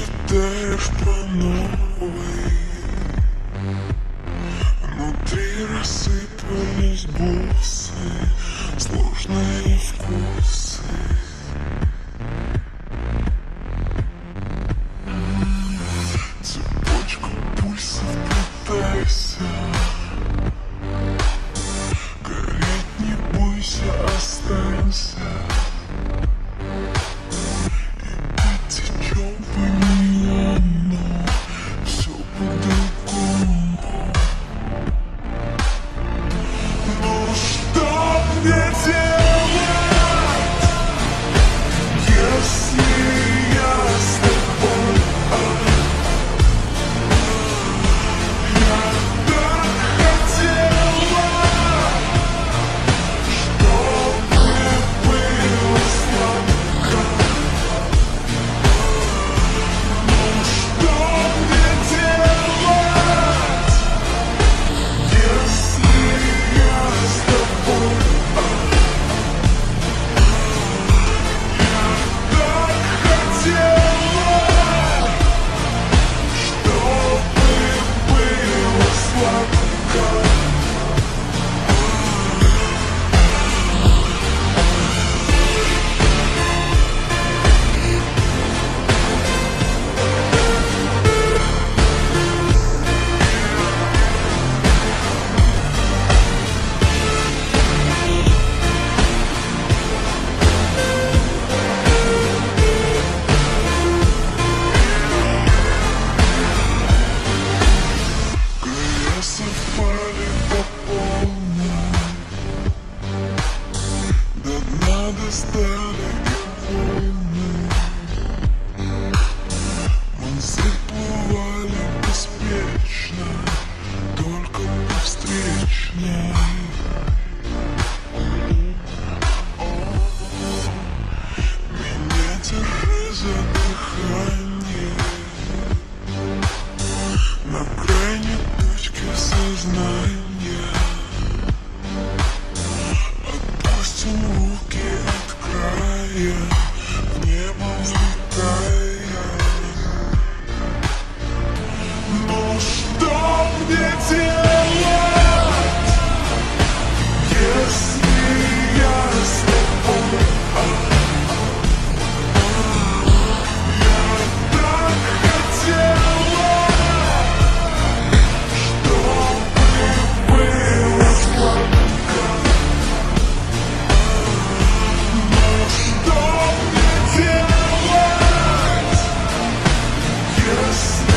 считаешь по новой. Внутри рассыпались боссы Сложные вкусы. Цепочку пульсов пытайся. Гореть не бойся, останься. На грани точки сознания Отпустим от края. us.